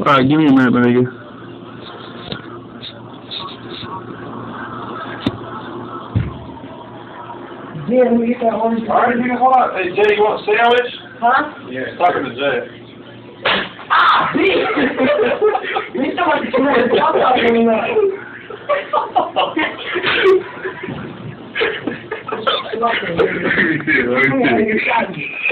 Alright, give me a minute, my nigga. Yeah, let me get that orange. Alright, nigga, hold up. Hey, Jay, you want a sandwich? Huh? Yeah, talking to Jay. Ah, bitch! You so much to come Fucking. Let me see, me. You me.